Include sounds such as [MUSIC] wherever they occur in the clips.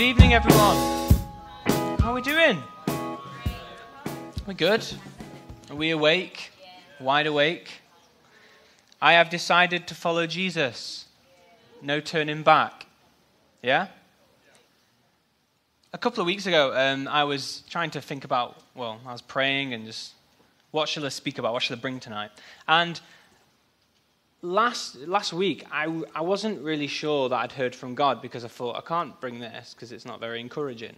Good evening, everyone. How are we doing? We're good? Are we awake? Wide awake? I have decided to follow Jesus. No turning back. Yeah? A couple of weeks ago, um, I was trying to think about, well, I was praying and just, what shall I speak about? What shall I bring tonight? And last, last week, I, I wasn't really sure that I'd heard from God because I thought, I can't bring this because it's not very encouraging.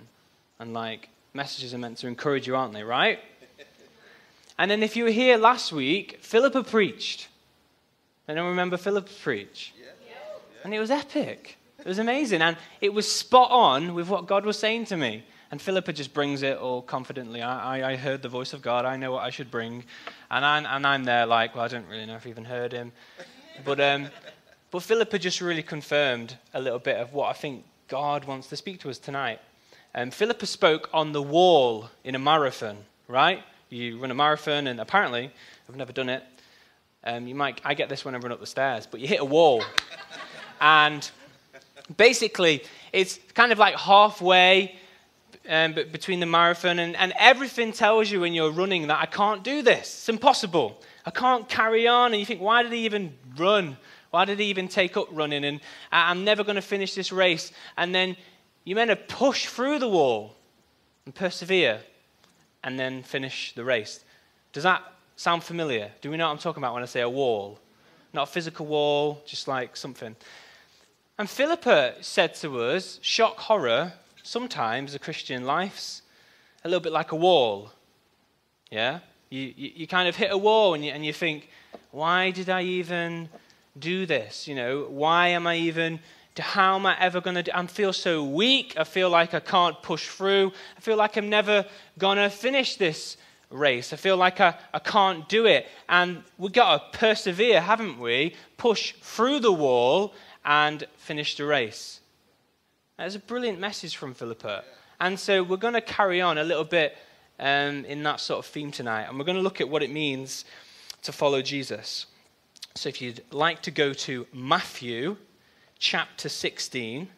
And like, messages are meant to encourage you, aren't they, right? [LAUGHS] And then if you were here last week, Philippa preached. Anyone remember Philippa preach? Yeah. And it was epic. It was amazing. And it was spot on with what God was saying to me. And Philippa just brings it all confidently. I, I, heard the voice of God. I know what I should bring. And I'm, and I'm there like, well, I don't really know if I even heard him. But, um, but Philippa just really confirmed a little bit of what I think God wants to speak to us tonight. Um, Philippa spoke on the wall in a marathon, right? You run a marathon, and apparently, I've never done it. Um, you might, I get this when I run up the stairs, but you hit a wall. [LAUGHS] and basically, it's kind of like halfway um, between the marathon, and, and everything tells you when you're running that I can't do this. It's impossible. I can't carry on. And you think, why did he even run? Why did he even take up running? And I'm never going to finish this race. And then you're meant to push through the wall and persevere and then finish the race. Does that sound familiar? Do we know what I'm talking about when I say a wall? Not a physical wall, just like something. And Philippa said to us, shock horror, sometimes a Christian life's a little bit like a wall. Yeah? You, you, you kind of hit a wall and you, and you think, why did I even do this? You know, why am I even how am I ever going to do I feel so weak. I feel like I can't push through. I feel like I'm never going to finish this race. I feel like I, I can't do it. And we've got to persevere, haven't we? Push through the wall and finish the race. That's a brilliant message from Philippa. And so we're going to carry on a little bit um, in that sort of theme tonight. And we're going to look at what it means to follow Jesus. So if you'd like to go to Matthew chapter 16.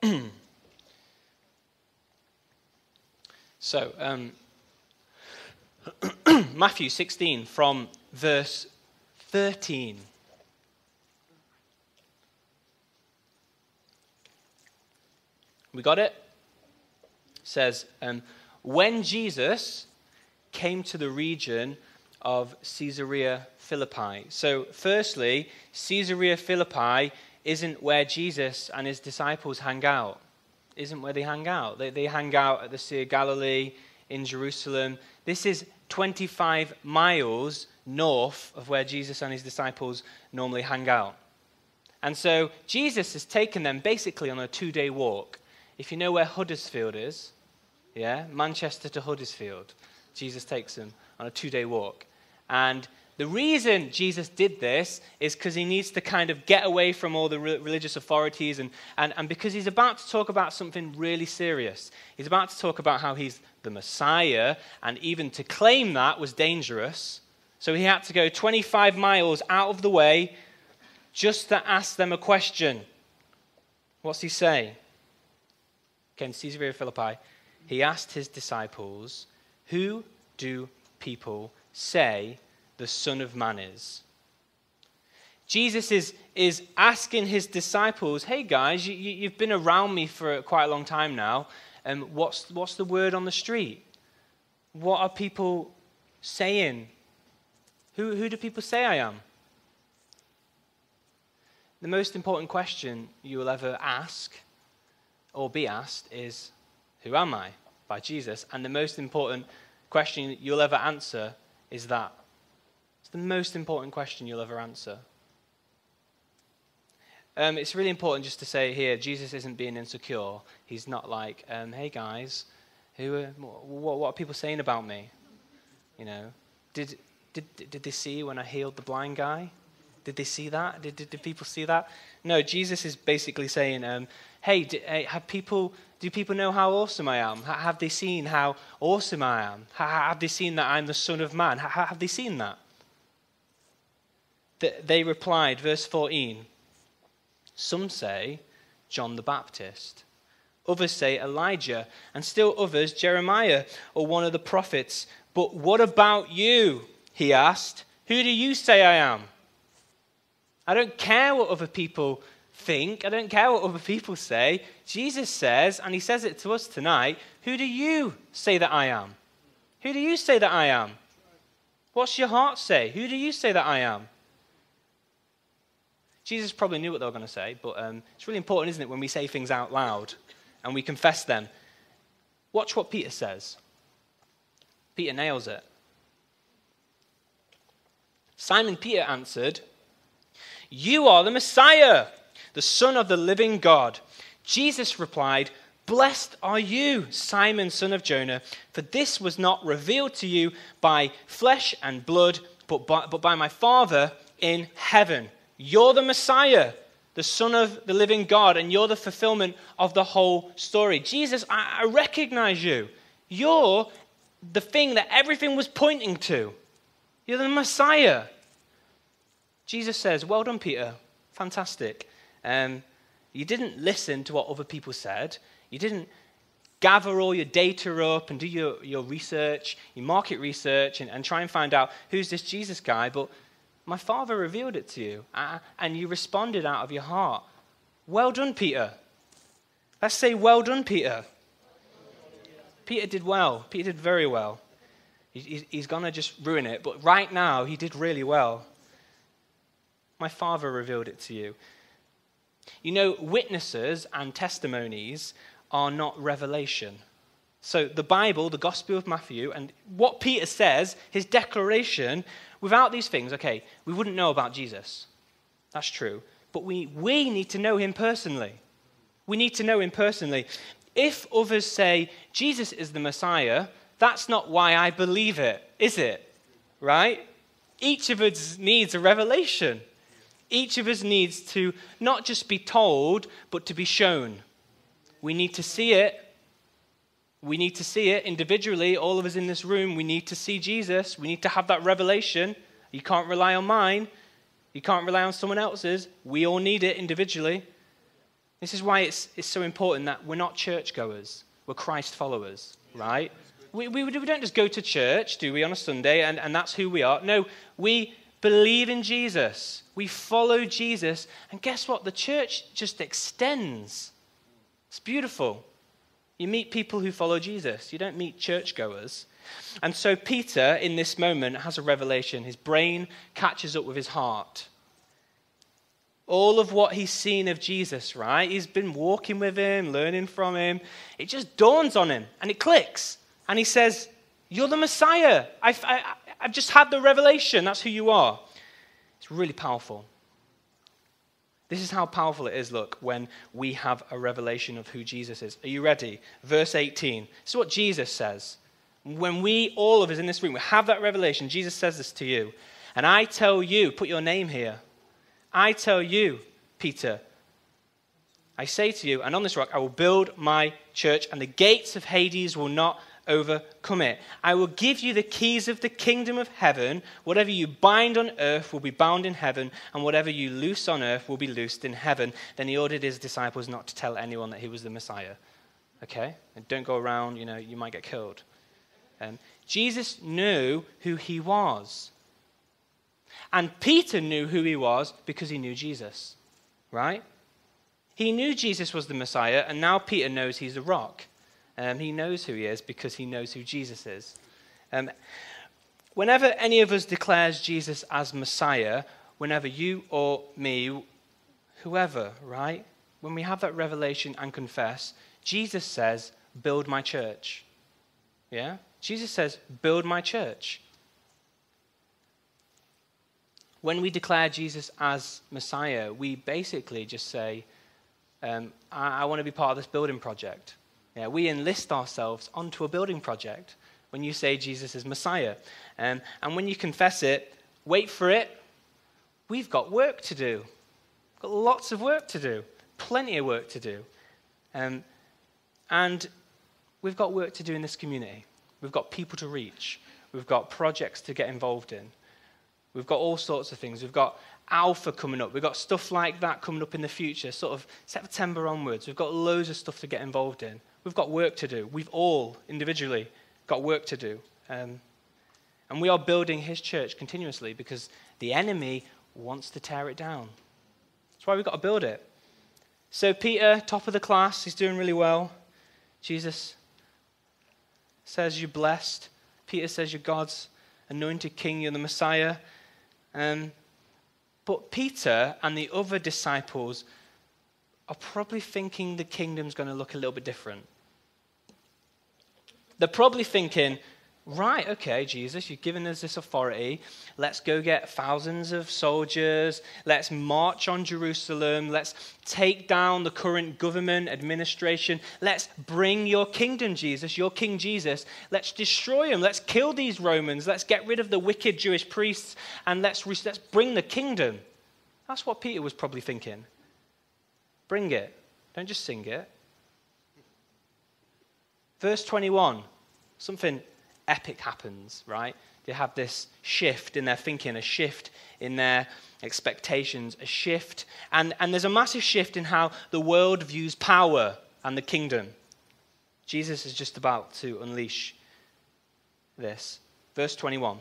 [CLEARS THROAT] so, um, [CLEARS THROAT] Matthew 16 from verse 13. We got it? it says, um, when Jesus came to the region of Caesarea Philippi. So, firstly, Caesarea Philippi isn't where Jesus and his disciples hang out. Isn't where they hang out. They, they hang out at the Sea of Galilee in Jerusalem. This is 25 miles north of where Jesus and his disciples normally hang out. And so Jesus has taken them basically on a two day walk. If you know where Huddersfield is, yeah, Manchester to Huddersfield, Jesus takes them on a two day walk. And the reason Jesus did this is because he needs to kind of get away from all the re- religious authorities and, and, and because he's about to talk about something really serious. He's about to talk about how he's the Messiah, and even to claim that was dangerous. So he had to go 25 miles out of the way just to ask them a question. What's he say? came to Caesarea Philippi, he asked his disciples, Who do people say the Son of Man is? Jesus is, is asking his disciples, Hey guys, you, have been around me for quite a long time now. And um, what's, what's the word on the street? What are people saying? Who, who do people say I am? The most important question you will ever ask or be asked is, Who am I? by Jesus. And the most important question you'll ever answer is that. It's the most important question you'll ever answer. Um, it's really important just to say here Jesus isn't being insecure. He's not like, um, hey guys, who are, what, what are people saying about me? You know, did, did, did they see when I healed the blind guy? Did they see that? Did, did, did people see that? No, Jesus is basically saying, um, hey, d- hey, have people, do people know how awesome I am? Have they seen how awesome I am? Have they seen that I'm the Son of Man? Have they seen that? They replied, verse 14, some say John the Baptist. Others say Elijah, and still others Jeremiah or one of the prophets. But what about you? He asked. Who do you say I am? I don't care what other people think. I don't care what other people say. Jesus says, and he says it to us tonight Who do you say that I am? Who do you say that I am? What's your heart say? Who do you say that I am? Jesus probably knew what they were going to say, but um, it's really important, isn't it, when we say things out loud and we confess them. Watch what Peter says. Peter nails it. Simon Peter answered, You are the Messiah, the Son of the living God. Jesus replied, Blessed are you, Simon, son of Jonah, for this was not revealed to you by flesh and blood, but by, but by my Father in heaven. You're the Messiah, the Son of the living God, and you're the fulfillment of the whole story. Jesus, I, I recognize you. You're the thing that everything was pointing to. You're the Messiah. Jesus says, Well done, Peter. Fantastic. Um, you didn't listen to what other people said. You didn't gather all your data up and do your, your research, your market research, and, and try and find out who's this Jesus guy. But my Father revealed it to you, and you responded out of your heart. Well done, Peter. Let's say, Well done, Peter. Peter did well. Peter did very well. He's going to just ruin it, but right now, he did really well. My Father revealed it to you. You know, witnesses and testimonies are not revelation. So, the Bible, the Gospel of Matthew, and what Peter says, his declaration, without these things, okay, we wouldn't know about Jesus. That's true. But we, we need to know him personally. We need to know him personally. If others say Jesus is the Messiah, that's not why I believe it, is it? Right? Each of us needs a revelation. Each of us needs to not just be told, but to be shown. We need to see it. We need to see it individually. All of us in this room, we need to see Jesus. We need to have that revelation. You can't rely on mine. You can't rely on someone else's. We all need it individually. This is why it's, it's so important that we're not churchgoers, we're Christ followers, right? We, we, we don't just go to church, do we, on a Sunday, and, and that's who we are. No, we believe in Jesus. We follow Jesus. And guess what? The church just extends. It's beautiful. You meet people who follow Jesus, you don't meet churchgoers. And so Peter, in this moment, has a revelation. His brain catches up with his heart. All of what he's seen of Jesus, right? He's been walking with him, learning from him. It just dawns on him and it clicks. And he says, You're the Messiah. I've, I, I've just had the revelation. That's who you are. It's really powerful. This is how powerful it is, look, when we have a revelation of who Jesus is. Are you ready? Verse 18. This is what Jesus says. When we, all of us in this room, have that revelation, Jesus says this to you. And I tell you, put your name here. I tell you, Peter, I say to you, and on this rock I will build my church, and the gates of Hades will not overcome it. I will give you the keys of the kingdom of heaven. Whatever you bind on earth will be bound in heaven, and whatever you loose on earth will be loosed in heaven. Then he ordered his disciples not to tell anyone that he was the Messiah. Okay? And don't go around, you know, you might get killed. Um, Jesus knew who he was. And Peter knew who he was because he knew Jesus, right? He knew Jesus was the Messiah, and now Peter knows he's a rock. Um, he knows who he is because he knows who Jesus is. Um, whenever any of us declares Jesus as Messiah, whenever you or me, whoever, right? When we have that revelation and confess, Jesus says, Build my church. Yeah? Jesus says, Build my church. When we declare Jesus as Messiah, we basically just say, um, I, I want to be part of this building project. Yeah, we enlist ourselves onto a building project when you say Jesus is Messiah. Um, and when you confess it, wait for it. we've got work to do. We've got lots of work to do, plenty of work to do. Um, and we've got work to do in this community. We've got people to reach. We've got projects to get involved in. We've got all sorts of things. We've got Alpha coming up. We've got stuff like that coming up in the future, sort of September onwards. We've got loads of stuff to get involved in. We've got work to do. We've all individually got work to do. Um, and we are building his church continuously because the enemy wants to tear it down. That's why we've got to build it. So, Peter, top of the class, he's doing really well. Jesus says, You're blessed. Peter says, You're God's anointed king, you're the Messiah. Um, but Peter and the other disciples are probably thinking the kingdom's going to look a little bit different. They're probably thinking, right, okay, Jesus, you've given us this authority. Let's go get thousands of soldiers. Let's march on Jerusalem. Let's take down the current government administration. Let's bring your kingdom, Jesus, your King Jesus. Let's destroy them. Let's kill these Romans. Let's get rid of the wicked Jewish priests and let's, let's bring the kingdom. That's what Peter was probably thinking. Bring it. Don't just sing it. Verse 21, something epic happens, right? They have this shift in their thinking, a shift in their expectations, a shift. And, and there's a massive shift in how the world views power and the kingdom. Jesus is just about to unleash this. Verse 21.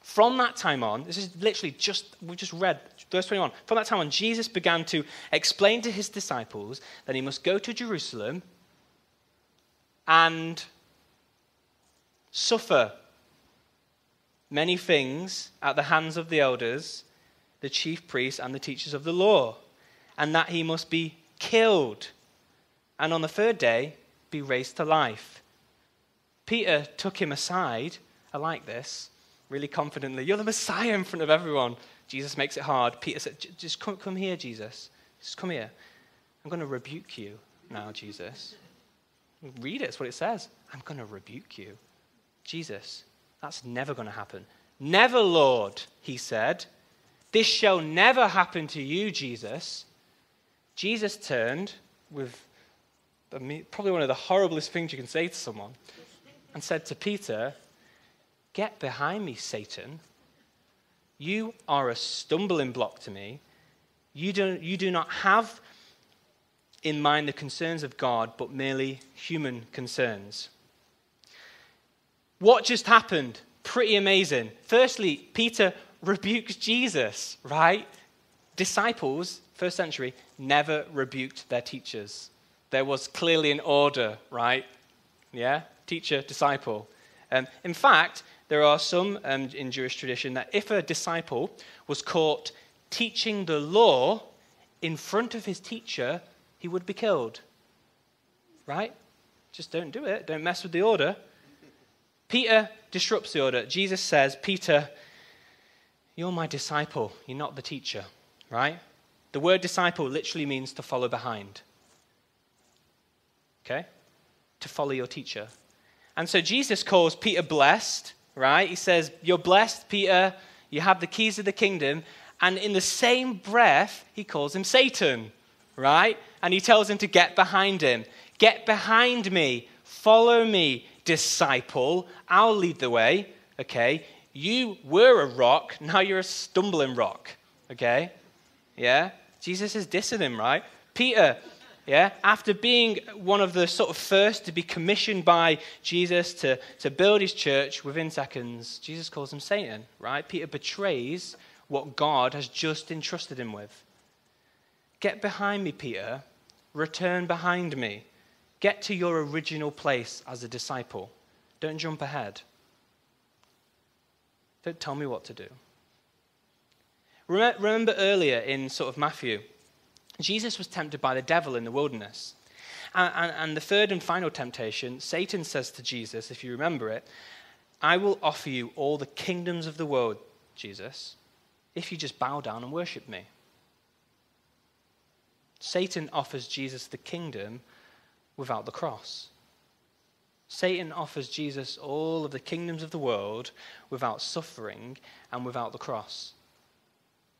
From that time on, this is literally just, we just read verse 21. From that time on, Jesus began to explain to his disciples that he must go to Jerusalem and suffer many things at the hands of the elders, the chief priests, and the teachers of the law, and that he must be killed, and on the third day be raised to life. Peter took him aside. I like this, really confidently. You're the Messiah in front of everyone. Jesus makes it hard. Peter said, Just come, come here, Jesus. Just come here. I'm going to rebuke you now, Jesus. Read it, it's what it says. I'm going to rebuke you. Jesus, that's never going to happen. Never, Lord, he said. This shall never happen to you, Jesus. Jesus turned with probably one of the horriblest things you can say to someone and said to Peter, Get behind me, Satan. You are a stumbling block to me. You, don't, you do not have in mind the concerns of God, but merely human concerns. What just happened? Pretty amazing. Firstly, Peter rebukes Jesus, right? Disciples, first century, never rebuked their teachers. There was clearly an order, right? Yeah? Teacher, disciple. Um, in fact, there are some um, in Jewish tradition that if a disciple was caught teaching the law in front of his teacher, he would be killed. Right? Just don't do it. Don't mess with the order. Peter disrupts the order. Jesus says, Peter, you're my disciple. You're not the teacher, right? The word disciple literally means to follow behind. Okay? To follow your teacher. And so Jesus calls Peter blessed, right? He says, You're blessed, Peter. You have the keys of the kingdom. And in the same breath, he calls him Satan, right? And he tells him to get behind him. Get behind me. Follow me disciple. I'll lead the way. Okay. You were a rock. Now you're a stumbling rock. Okay. Yeah. Jesus is dissing him, right? Peter, yeah, after being one of the sort of first to be commissioned by Jesus to, to build his church within seconds, Jesus calls him Satan, right? Peter betrays what God has just entrusted him with. Get behind me, Peter. Return behind me. Get to your original place as a disciple. Don't jump ahead. Don't tell me what to do. Remember earlier in sort of Matthew, Jesus was tempted by the devil in the wilderness. And, and, and, the third and final temptation, Satan says to Jesus, if you remember it, I will offer you all the kingdoms of the world, Jesus, if you just bow down and worship me. Satan offers Jesus the kingdom without the cross. Satan offers Jesus all of the kingdoms of the world without suffering and without the cross.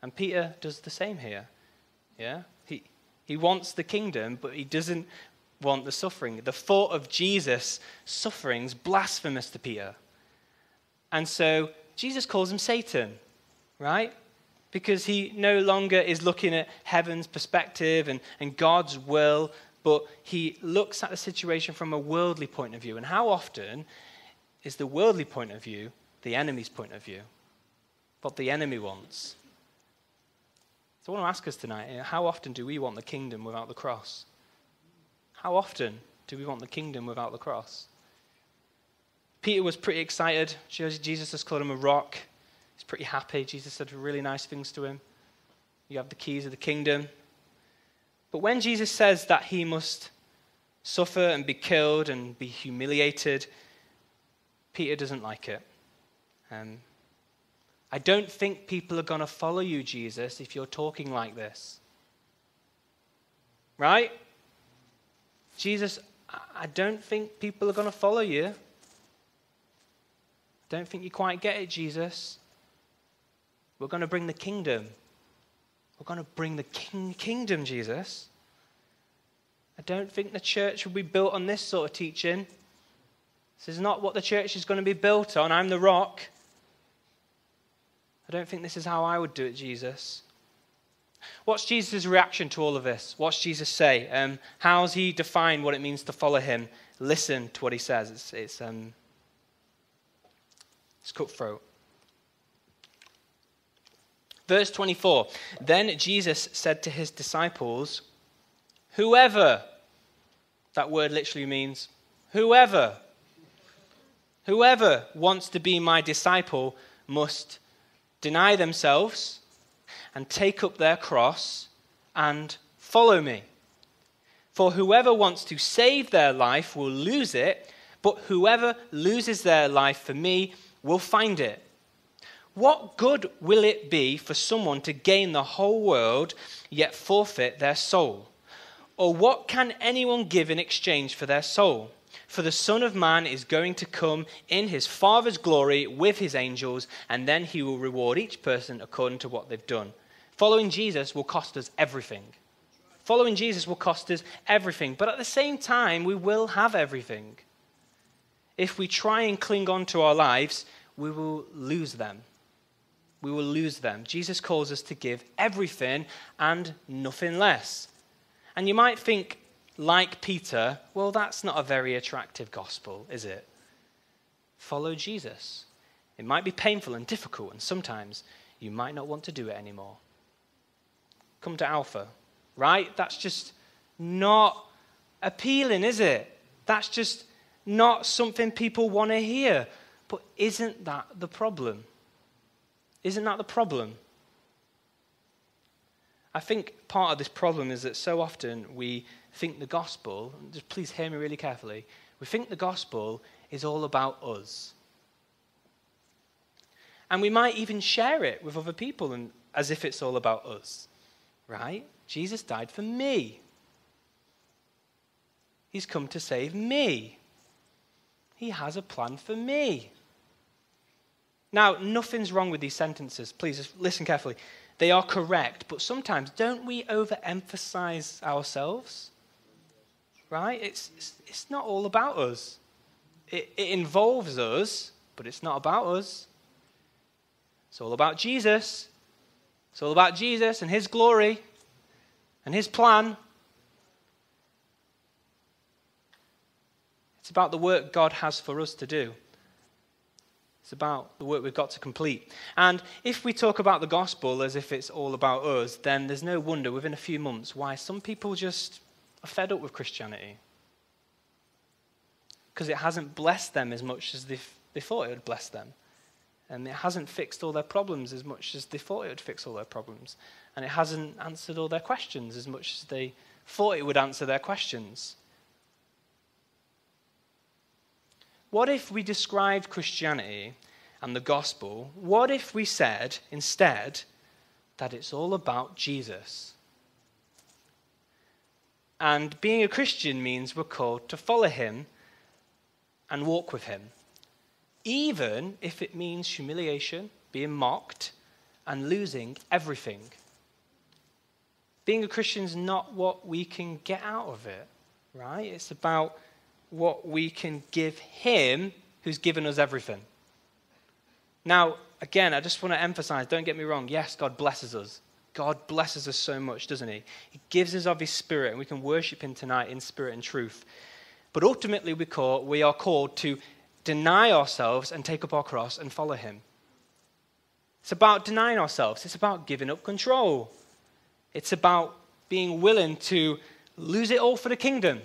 And Peter does the same here. Yeah? He, wants the kingdom, but he doesn't want the suffering. The thought of Jesus' sufferings blasphemous to Peter. And so Jesus calls him Satan, right? Because he no longer is looking at heaven's perspective and, and God's will, but he looks at the situation from a worldly point of view. And how often is the worldly point of view the enemy's point of view? What the enemy wants. So I want to ask us tonight how often do we want the kingdom without the cross? How often do we want the kingdom without the cross? Peter was pretty excited. Jesus has called him a rock. He's pretty happy. Jesus said really nice things to him. You have the keys of the kingdom. But when Jesus says that he must suffer and be killed and be humiliated, Peter doesn't like it. Um, I don't think people are going to follow you, Jesus, if you're talking like this. Right? Jesus, I don't think people are going to follow you. Don't think you quite get it, Jesus. We're going to bring the kingdom. We're going to bring the king- kingdom, Jesus. I don't think the church will be built on this sort of teaching. This is not what the church is going to be built on. I'm the rock. I don't think this is how I would do it, Jesus. What's Jesus' reaction to all of this? What's Jesus say? Um, how's he define what it means to follow him? Listen to what he says. It's, it's um, it's cutthroat. Verse 24 Then Jesus said to his disciples, Whoever, that word literally means whoever, whoever wants to be my disciple must deny themselves and take up their cross and follow me. For whoever wants to save their life will lose it, but whoever loses their life for me will find it. What good will it be for someone to gain the whole world yet forfeit their soul? Or what can anyone give in exchange for their soul? For the Son of Man is going to come in his Father's glory with his angels, and then he will reward each person according to what they've done. Following Jesus will cost us everything. Following Jesus will cost us everything, but at the same time, we will have everything if we try and cling on to our lives, we will lose them. We will lose them. Jesus calls us to give everything and nothing less. And you might think, like Peter, well, that's not a very attractive gospel, is it? Follow Jesus. It might be painful and difficult, and sometimes you might not want to do it anymore. Come to Alpha, right? That's just not appealing, is it? That's just not something people want to hear. But isn't that the problem? Isn't that the problem? I think part of this problem is that so often we think the gospel, just please hear me really carefully, we think the gospel is all about us. And we might even share it with other people and, as if it's all about us. Right? Jesus died for me. He's come to save me. He has a plan for me. Now, nothing's wrong with these sentences. Please listen carefully. They are correct, but sometimes don't we overemphasize ourselves? Right? It's, it's, it's not all about us. It, it involves us, but it's not about us. It's all about Jesus. It's all about Jesus and His glory and His plan. It's about the work God has for us to do. It's about the work we've got to complete. And if we talk about the gospel as if it's all about us, then there's no wonder within a few months why some people just are fed up with Christianity. Because it hasn't blessed them as much as they, they thought it would bless them. And it hasn't fixed all their problems as much as they thought it would fix all their problems. And it hasn't answered all their questions as much as they thought it would answer their questions. What if we described Christianity and the gospel? What if we said instead that it's all about Jesus? And being a Christian means we're called to follow him and walk with him, even if it means humiliation, being mocked, and losing everything. Being a Christian is not what we can get out of it, right? It's about what we can give Him who's given us everything. Now, again, I just want to emphasize don't get me wrong. Yes, God blesses us. God blesses us so much, doesn't He? He gives us of His Spirit, and we can worship Him tonight in spirit and truth. But ultimately, we, call, we are called to deny ourselves and take up our cross and follow Him. It's about denying ourselves, it's about giving up control. It's about being willing to lose it all for the kingdom.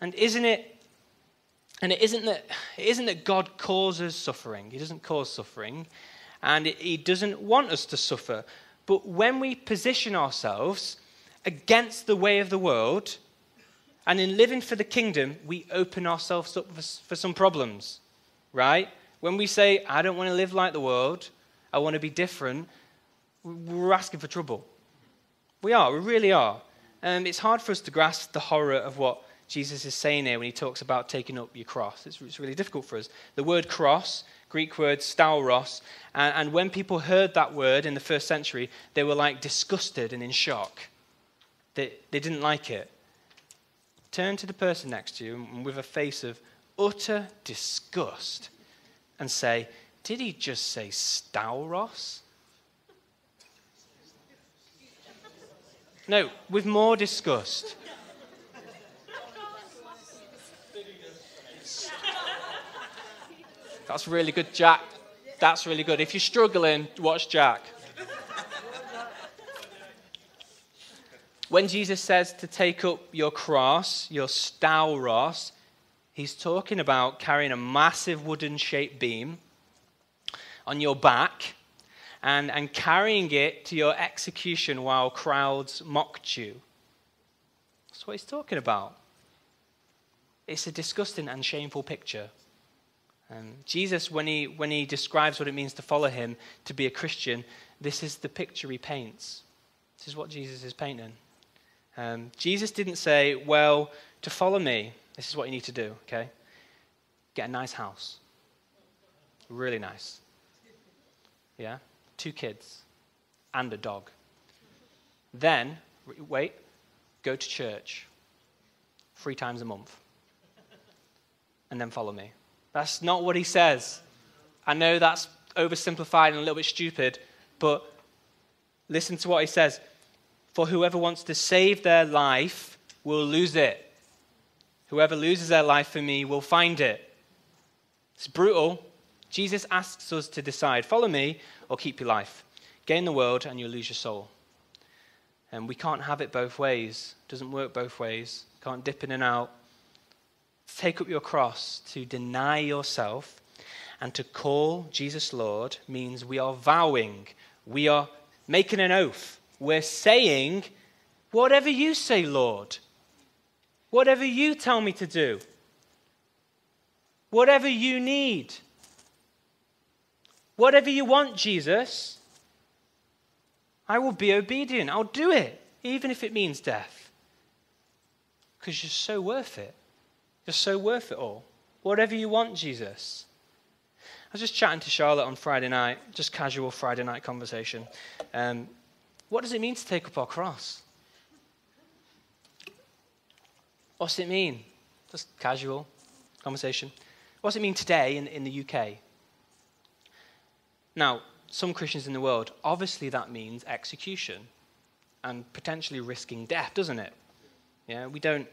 And isn't it and it isn't that it isn't that God causes suffering. He doesn't cause suffering, and he doesn't want us to suffer. But when we position ourselves against the way of the world, and in living for the kingdom, we open ourselves up for, some problems, right? When we say, I don't want to live like the world, I want to be different, we're asking for trouble. We are, we really are. Um, it's hard for us to grasp the horror of what Jesus is saying here when he talks about taking up your cross. It's, it's really difficult for us. The word cross, Greek word stauros, and, and when people heard that word in the first century, they were like disgusted and in shock. They, they didn't like it. Turn to the person next to you with a face of utter disgust and say, Did he just say Stauros? No, with more disgust. That's really good, Jack. That's really good. If you're struggling, watch Jack. when Jesus says to take up your cross, your stauros, He's talking about carrying a massive wooden shaped beam on your back and, and carrying it to your execution while crowds mocked you. That's what he's talking about. It's a disgusting and shameful picture. Um, Jesus, when he, when he describes what it means to follow him, to be a Christian, this is the picture he paints. This is what Jesus is painting. Um, Jesus didn't say, Well, to follow me, this is what you need to do, okay? Get a nice house. Really nice. Yeah? Two kids and a dog. Then, wait, go to church three times a month. And then follow me. That's not what he says. I know that's oversimplified and a little bit stupid, but listen to what he says. For whoever wants to save their life will lose it. Whoever loses their life for me will find it. It's brutal. Jesus asks us to decide follow me or keep your life. Gain the world and you'll lose your soul. And we can't have it both ways. It doesn't work both ways. Can't dip in and out. Take up your cross, to deny yourself, and to call Jesus Lord means we are vowing, we are making an oath. We're saying, Whatever you say, Lord, Whatever you tell me to do, whatever you need, whatever you want, Jesus, I will be obedient. I'll do it, even if it means death. Because you're so worth it. You're so worth it all. Whatever you want, Jesus. I was just chatting to Charlotte on Friday night, just casual Friday night conversation. Um, what does it mean to take up our cross? What's it mean? Just casual conversation. What's it mean today in, in the UK? Now, some Christians in the world, obviously that means execution and potentially risking death, doesn't it? Yeah, we don't.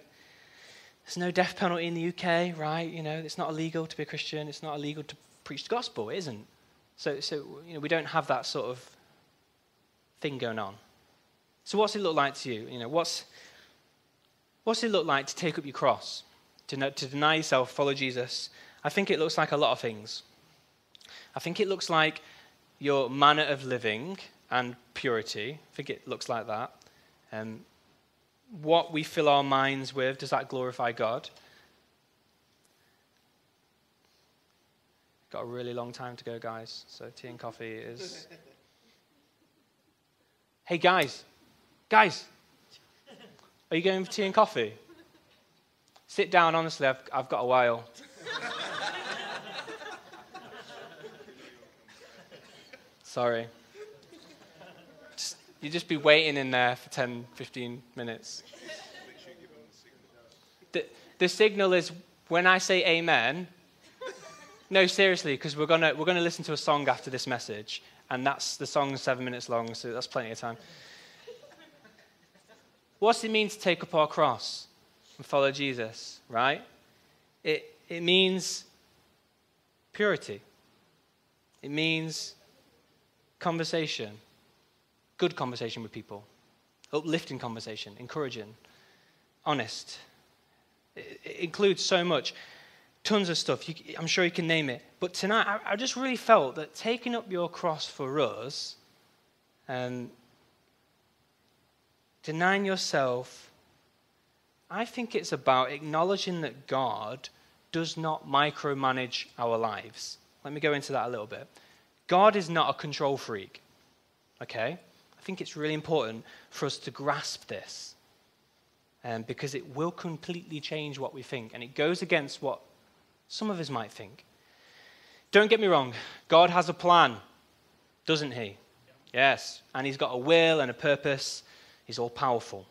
There's no death penalty in the UK, right? You know, it's not illegal to be a Christian. It's not illegal to preach the gospel. It isn't. So, so you know, we don't have that sort of thing going on. So, what's it look like to you? You know, what's What's it look like to take up your cross, to, to deny yourself, follow Jesus? I think it looks like a lot of things. I think it looks like your manner of living and purity. I think it looks like that. Um, what we fill our minds with, does that glorify God? Got a really long time to go, guys. So tea and coffee is. [LAUGHS] hey, guys, guys, are you going for tea and coffee? Sit down, honestly, I've, I've got a while. [LAUGHS] Sorry. Just, you just be waiting in there for 10, 15 minutes. The, the signal is when I say amen, no, seriously, because we're going we're gonna listen to a song after this message, and that's the song's seven minutes long, so that's plenty of time. What's it mean to take up our cross and follow Jesus, right? It, it means purity. It means conversation, good conversation with people, uplifting conversation, encouraging, honest. It, includes so much, tons of stuff. You, I'm sure you can name it. But tonight, I, I, just really felt that taking up your cross for us and denying yourself, I think it's about acknowledging that God does not micromanage our lives. Let me go into that a little bit. God is not a control freak. Okay? I think it's really important for us to grasp this um, because it will completely change what we think and it goes against what some of us might think. Don't get me wrong, God has a plan, doesn't He? Yes, and He's got a will and a purpose. He's all powerful.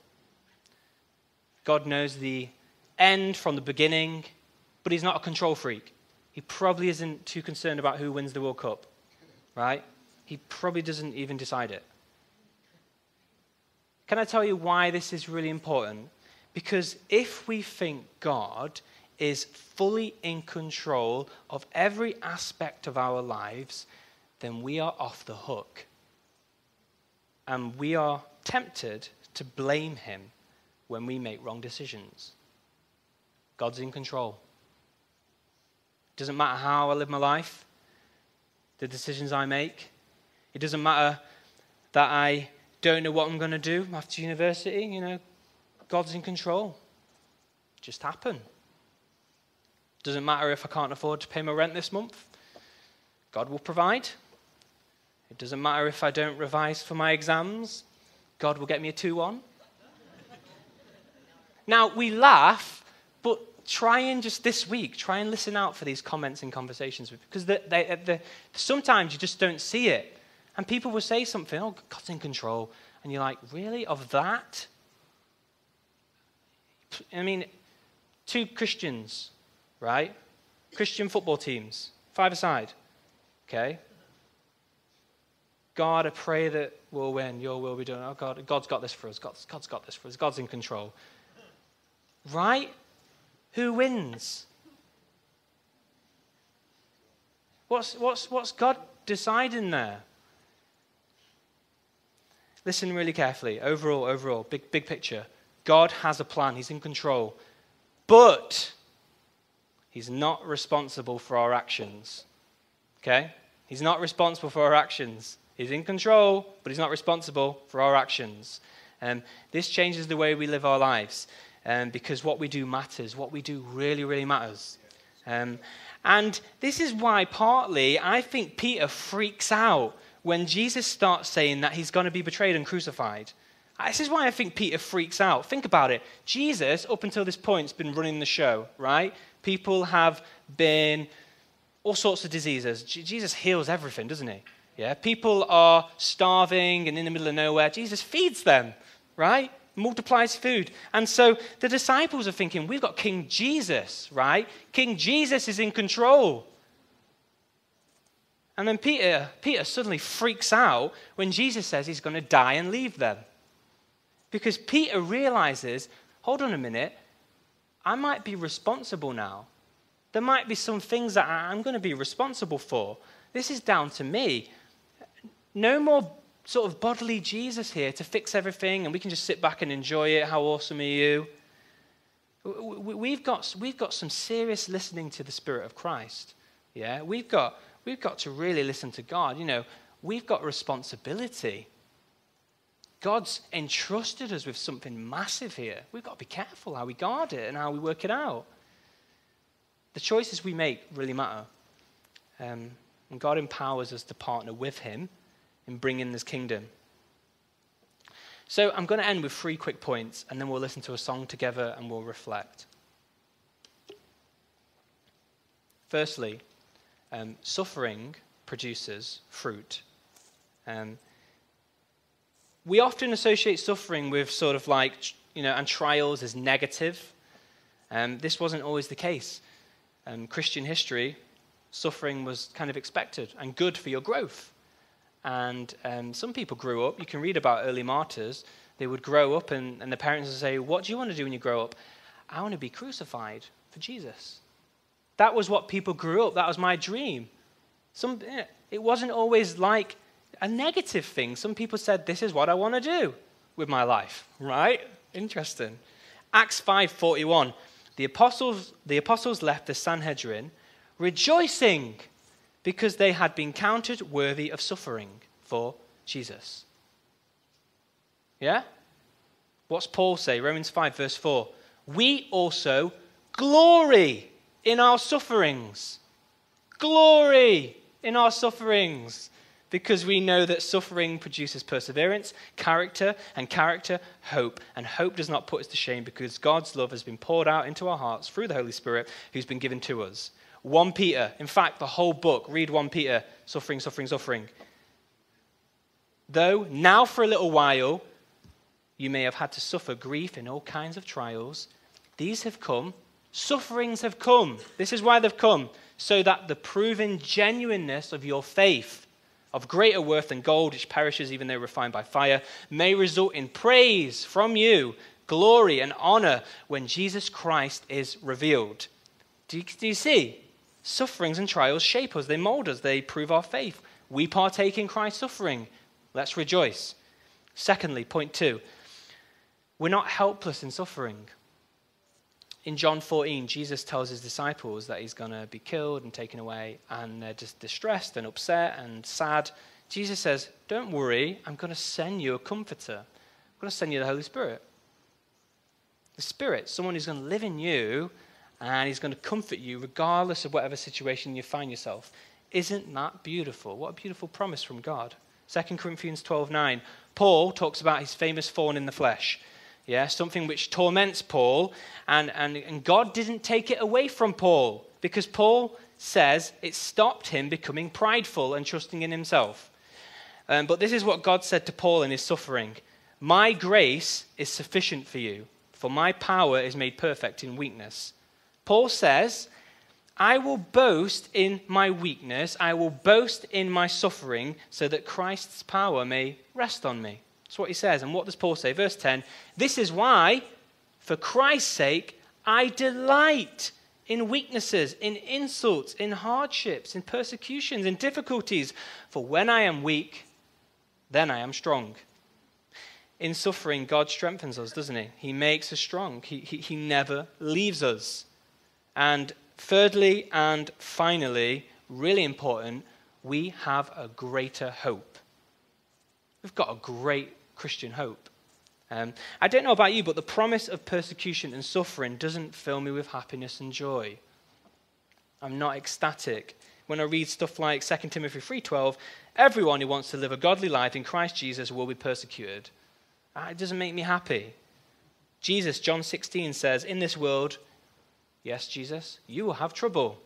God knows the end from the beginning, but He's not a control freak. He probably isn't too concerned about who wins the World Cup right? He probably doesn't even decide it. Can I tell you why this is really important? Because if we think God is fully in control of every aspect of our lives, then we are off the hook. And we are tempted to blame Him when we make wrong decisions. God's in control. It doesn't matter how I live my life, the decisions I make. It doesn't matter that I don't know what I'm going to do after university. You know, God's in control. Just happen. Doesn't matter if I can't afford to pay my rent this month. God will provide. It doesn't matter if I don't revise for my exams. God will get me a 2 1. now, we laugh, but try and just this week, try and listen out for these comments and conversations because they, they, they, sometimes you just don't see it. And people will say something, oh, God's in control. And you're like, really? Of that? I mean, two Christians, right? Christian football teams, five aside, okay? God, I pray that we'll win. Your will be done. Oh, God, God's got this for us. God's, God's got this for us. God's in control. Right? Who wins? What's, what's, what's God deciding there? Listen really carefully. Overall, overall, big, big picture. God has a plan, He's in control. But He's not responsible for our actions. Okay? He's not responsible for our actions. He's in control, but He's not responsible for our actions. Um, this changes the way we live our lives um, because what we do matters. What we do really, really matters. Um, and this is why, partly, I think Peter freaks out when Jesus starts saying that he's going to be betrayed and crucified. This is why I think Peter freaks out. Think about it. Jesus, up until this point, has been running the show, right? People have been all sorts of diseases. Jesus heals everything, doesn't he? Yeah, people are starving and in the middle of nowhere. Jesus feeds them, right? multiplies food. And so the disciples are thinking, we've got King Jesus, right? King Jesus is in control. And then Peter, Peter suddenly freaks out when Jesus says he's going to die and leave them. Because Peter realizes, hold on a minute, I might be responsible now. There might be some things that I'm going to be responsible for. This is down to me. No more sort of bodily Jesus here to fix everything and we can just sit back and enjoy it. How awesome are you? We've got, we've got some serious listening to the Spirit of Christ. Yeah, we've got, we've got to really listen to God. You know, we've got responsibility. God's entrusted us with something massive here. We've got to be careful how we guard it and how we work it out. The choices we make really matter. Um, and God empowers us to partner with Him in bringing this kingdom. So I'm going to end with three quick points, and then we'll listen to a song together and we'll reflect. Firstly, um, suffering produces fruit. Um, we often associate suffering with sort of like, you know, and trials as negative. Um, this wasn't always the case. Um, Christian history, suffering was kind of expected and good for your growth. And um, some people grew up, you can read about early martyrs, they would grow up and, and the parents would say, What do you want to do when you grow up? I want to be crucified for Jesus. That was what people grew up. That was my dream. Some, eh, it wasn't always like a negative thing. Some people said, This is what I want to do with my life, right? Interesting. Acts 5:41. The apostles, the apostles left the Sanhedrin rejoicing because they had been counted worthy of suffering for Jesus. Yeah? What's Paul say? Romans 5, verse 4. We also glory in our sufferings. Glory in our sufferings because we know that suffering produces perseverance, character, and character, hope. And hope does not put us to shame because God's love has been poured out into our hearts through the Holy Spirit who's been given to us. 1 Peter, in fact, the whole book, read 1 Peter, suffering, suffering, suffering. Though now for a little while you may have had to suffer grief in all kinds of trials, these have come, sufferings have come. This is why they've come, so that the proven genuineness of your faith of greater worth than gold, which perishes even though refined by fire, may result in praise from you, glory and honor when Jesus Christ is revealed. Do you, do you see? Sufferings and trials shape us, they mold us, they prove our faith. We partake in Christ's suffering. Let's rejoice. Secondly, point two, we're not helpless in suffering in John 14, Jesus tells his disciples that he's going to be killed and taken away, and they're just distressed and upset and sad. Jesus says, Don't worry, I'm going to send you a comforter. I'm going to send you the Holy Spirit. The Spirit, someone who's going to live in you and he's going to comfort you regardless of whatever situation you find yourself. Isn't that beautiful? What a beautiful promise from God. 2 Corinthians 12:9. Paul talks about his famous thorn in the flesh yeah, something which torments Paul, and, and, and God didn't take it away from Paul because Paul says it stopped him becoming prideful and trusting in himself. Um, but this is what God said to Paul in his suffering My grace is sufficient for you, for my power is made perfect in weakness. Paul says, I will boast in my weakness, I will boast in my suffering, so that Christ's power may rest on me. That's what he says. And what does Paul say? Verse 10 This is why, for Christ's sake, I delight in weaknesses, in insults, in hardships, in persecutions, in difficulties. For when I am weak, then I am strong. In suffering, God strengthens us, doesn't He? He makes us strong. He, he, he never leaves us. And thirdly and finally, really important, we have a greater hope. We've got a great Christian hope. Um, I don't know about you, but the promise of persecution and suffering doesn't fill me with happiness and joy. I'm not ecstatic. When I read stuff like 2 Timothy 3:12, everyone who wants to live a godly life in Christ Jesus will be persecuted. Uh, it doesn't make me happy. Jesus, John 16 says, "In this world, yes, Jesus, you will have trouble."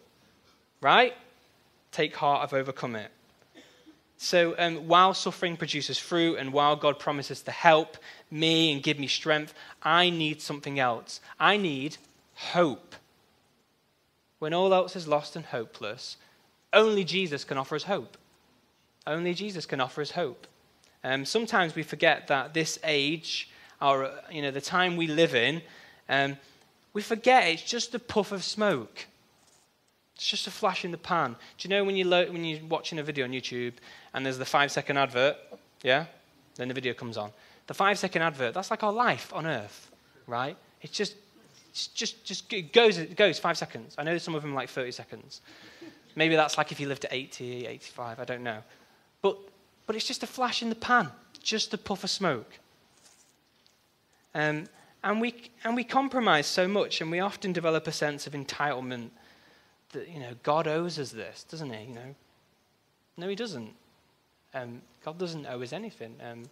Right? Take heart, I've overcome it. So um, while suffering produces fruit and while God promises to help me and give me strength, I need something else. I need hope. When all else is lost and hopeless, only Jesus can offer us hope. Only Jesus can offer us hope. Um, sometimes we forget that this age, or you know, the time we live in, um, we forget it's just a puff of smoke. It's just a flash in the pan. Do you know when, you lo- when you're watching a video on YouTube and there's the five second advert? Yeah? Then the video comes on. The five second advert, that's like our life on earth, right? It's just, it's just, just it goes, it goes five seconds. I know some of them like 30 seconds. Maybe that's like if you lived to 80, 85, I don't know. But, but it's just a flash in the pan, just a puff of smoke. Um, and, we, and we compromise so much, and we often develop a sense of entitlement that, you know, God owes us this, doesn't he? You know, no, he doesn't. Um, God doesn't owe us anything. Um,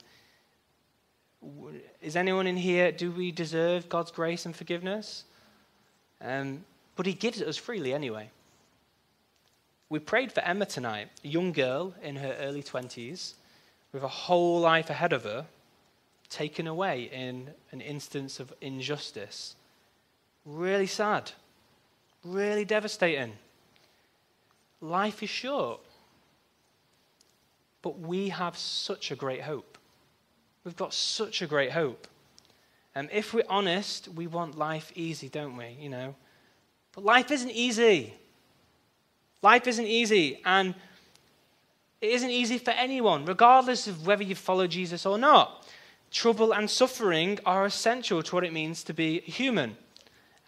is anyone in here, do we deserve God's grace and forgiveness? Um, but he gives it us freely anyway. We prayed for Emma tonight, a young girl in her early 20s. with a whole life ahead of her taken away in an instance of injustice. Really sad. Really devastating. Life is short. But we have such a great hope. We've got such a great hope. And if we're honest, we want life easy, don't we? You know. But life isn't easy. Life isn't easy. And it isn't easy for anyone, regardless of whether you follow Jesus or not. Trouble and suffering are essential to what it means to be human.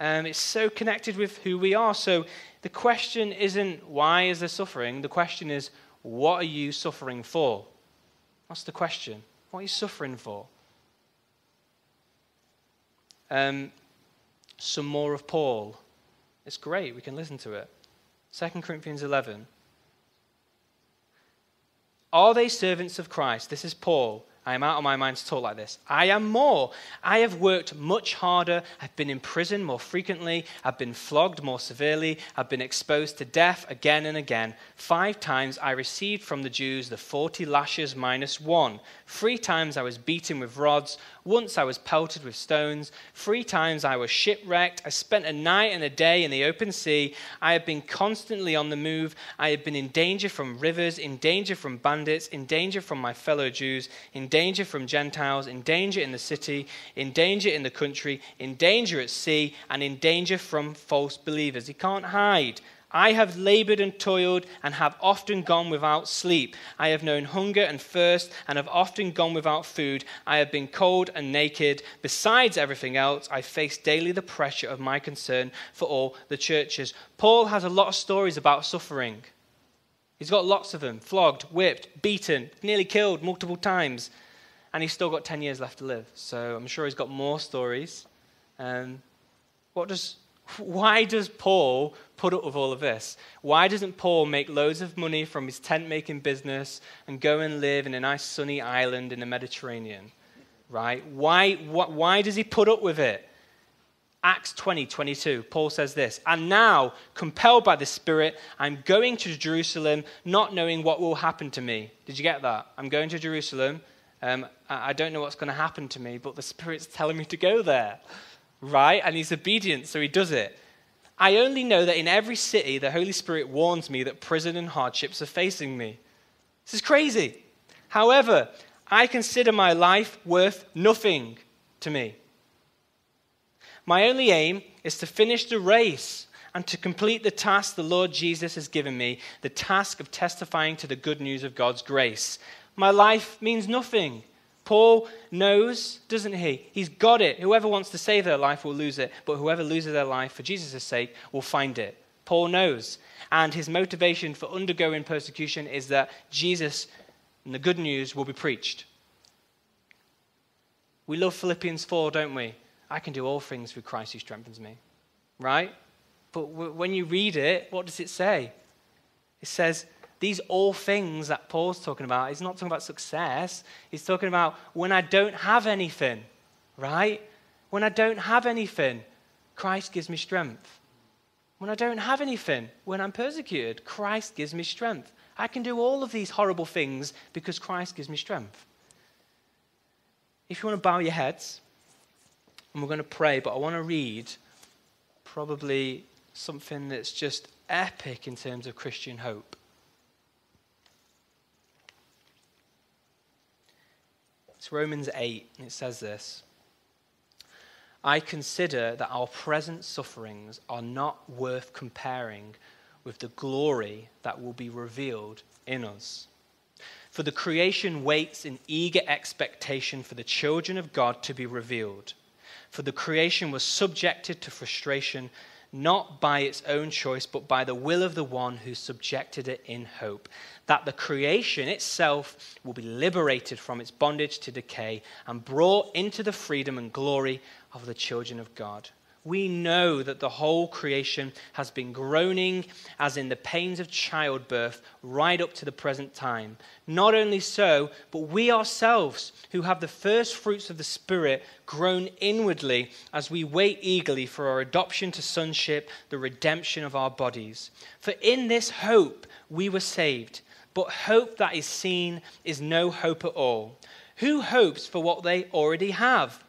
Um, it's so connected with who we are. So the question isn't why is there suffering? The question is, what are you suffering for? That's the question. What are you suffering for? Um, some more of Paul. It's great. We can listen to it. 2 Corinthians 11. Are they servants of Christ? This is Paul. I am out of my mind to talk like this. I am more. I have worked much harder. I've been in prison more frequently. I've been flogged more severely. I've been exposed to death again and again. Five times I received from the Jews the 40 lashes minus one. Three times I was beaten with rods. Once I was pelted with stones. Three times I was shipwrecked. I spent a night and a day in the open sea. I have been constantly on the move. I have been in danger from rivers, in danger from bandits, in danger from my fellow Jews, in danger from Gentiles, in danger in the city, in danger in the country, in danger at sea, and in danger from false believers. He can't hide. I have labored and toiled and have often gone without sleep. I have known hunger and thirst and have often gone without food. I have been cold and naked. Besides everything else, I face daily the pressure of my concern for all the churches. Paul has a lot of stories about suffering. He's got lots of them flogged, whipped, beaten, nearly killed multiple times. And he's still got 10 years left to live. So I'm sure he's got more stories. Um, what does why does Paul put up with all of this? Why doesn't Paul make loads of money from his tent making business and go and live in a nice sunny island in the Mediterranean? Right? Why, wh- why does he put up with it? Acts 20, 22, Paul says this, And now, compelled by the Spirit, I'm going to Jerusalem, not knowing what will happen to me. Did you get that? I'm going to Jerusalem. Um, I don't know what's going to happen to me, but the Spirit's telling me to go there right? And he's obedient, so he does it. I only know that in every city, the Holy Spirit warns me that prison and hardships are facing me. This is crazy. However, I consider my life worth nothing to me. My only aim is to finish the race and to complete the task the Lord Jesus has given me the task of testifying to the good news of God's grace. My life means nothing. Paul knows, doesn't he? He's got it. Whoever wants to save their life will lose it, but whoever loses their life for Jesus' sake will find it. Paul knows. And his motivation for undergoing persecution is that Jesus and the good news will be preached. We love Philippians 4, don't we? I can do all things through Christ who strengthens me. Right? But when you read it, what does it say? It says, these all things that Paul's talking about, he's not talking about success. He's talking about when I don't have anything, right? When I don't have anything, Christ gives me strength. When I don't have anything, when I'm persecuted, Christ gives me strength. I can do all of these horrible things because Christ gives me strength. If you want to bow your heads, and we're going to pray, but I want to read probably something that's just epic in terms of Christian hope. It's Romans 8, and it says this I consider that our present sufferings are not worth comparing with the glory that will be revealed in us. For the creation waits in eager expectation for the children of God to be revealed. For the creation was subjected to frustration not by its own choice, but by the will of the one who subjected it in hope, that the creation itself will be liberated from its bondage to decay and brought into the freedom and glory of the children of God we know that the whole creation has been groaning as in the pains of childbirth right up to the present time. Not only so, but we ourselves, who have the first fruits of the Spirit, groan inwardly as we wait eagerly for our adoption to sonship, the redemption of our bodies. For in this hope we were saved. But hope that is seen is no hope at all. Who hopes for what they already have?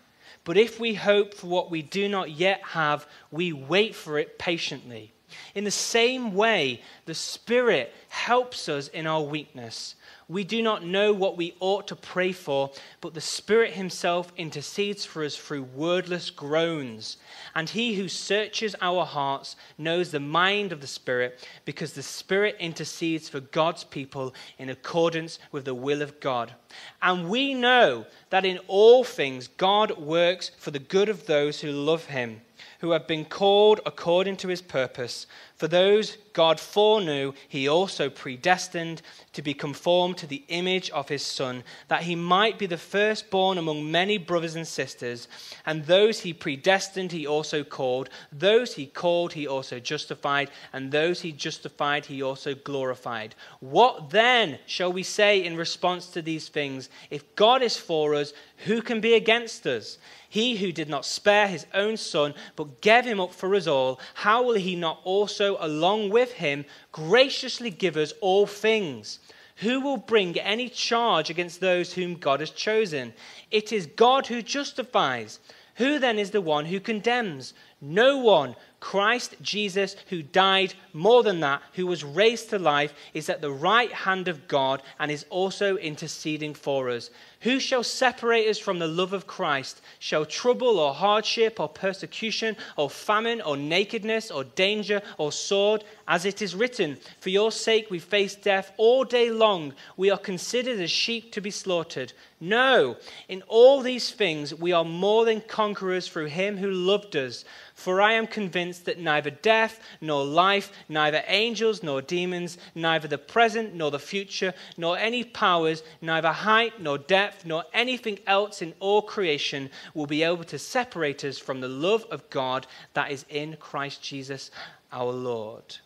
But if we hope for what we do not yet have, we wait for it patiently. In the same way, the Spirit helps us in our weakness. We do not know what we ought to pray for, but the Spirit Himself intercedes for us through wordless groans. And He who searches our hearts knows the mind of the Spirit, because the Spirit intercedes for God's people in accordance with the will of God. And we know that in all things God works for the good of those who love Him who have been called according to his purpose. For those God foreknew, he also predestined to be conformed to the image of his Son, that he might be the firstborn among many brothers and sisters. And those he predestined, he also called. Those he called, he also justified. And those he justified, he also glorified. What then shall we say in response to these things? If God is for us, who can be against us? He who did not spare his own son, but gave him up for us all, how will he not also, along with him, graciously give us all things? Who will bring any charge against those whom God has chosen? It is God who justifies. Who then is the one who condemns? No one. Christ Jesus, who died, more than that, who was raised to life, is at the right hand of God and is also interceding for us. Who shall separate us from the love of Christ? Shall trouble or hardship or persecution or famine or nakedness or danger or sword? As it is written, For your sake we face death all day long. We are considered as sheep to be slaughtered. No, in all these things we are more than conquerors through him who loved us. For I am convinced that neither death nor life, neither angels nor demons, neither the present nor the future, nor any powers, neither height nor depth, nor anything else in all creation will be able to separate us from the love of God that is in Christ Jesus our Lord.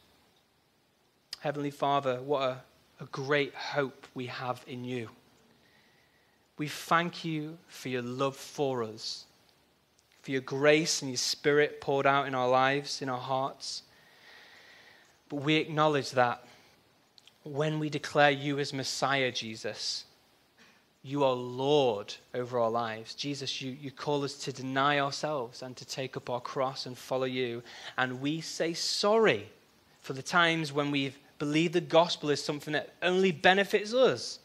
Heavenly Father, what a, a great hope we have in you. We thank you for your love for us for your grace and your spirit poured out in our lives, in our hearts. But we acknowledge that when we declare you as Messiah, Jesus, you are Lord over our lives. Jesus, you, you call us to deny ourselves and to take up our cross and follow you. And we say sorry for the times when we've believed the gospel is something that only benefits us.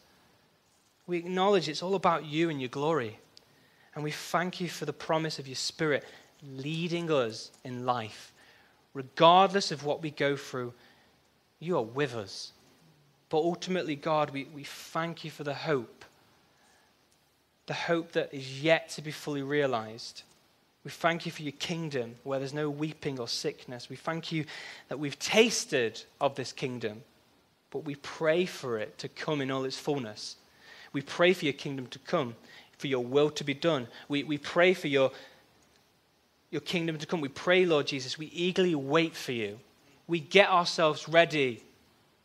We acknowledge it's all about you and your glory. And we thank you for the promise of your Spirit leading us in life. Regardless of what we go through, you are with us. But ultimately, God, we, we thank you for the hope, the hope that is yet to be fully realized. We thank you for your kingdom where there's no weeping or sickness. We thank you that we've tasted of this kingdom, but we pray for it to come in all its fullness. We pray for your kingdom to come for your will to be done. We, we pray for your, your kingdom to come. We pray, Lord Jesus, we eagerly wait for you. We get ourselves ready.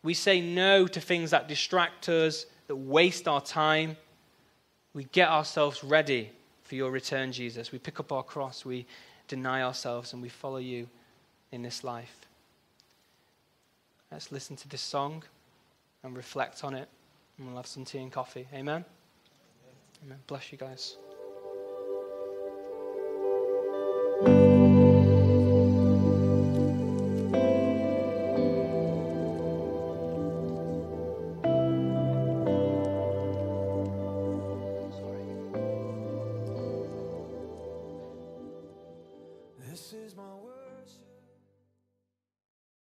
We say no to things that distract us, that waste our time. We get ourselves ready for your return, Jesus. We pick up our cross, we deny ourselves, and we follow you in this life. Let's listen to this song and reflect on it, and we'll have some tea and coffee. Amen. Amen. Bless you guys.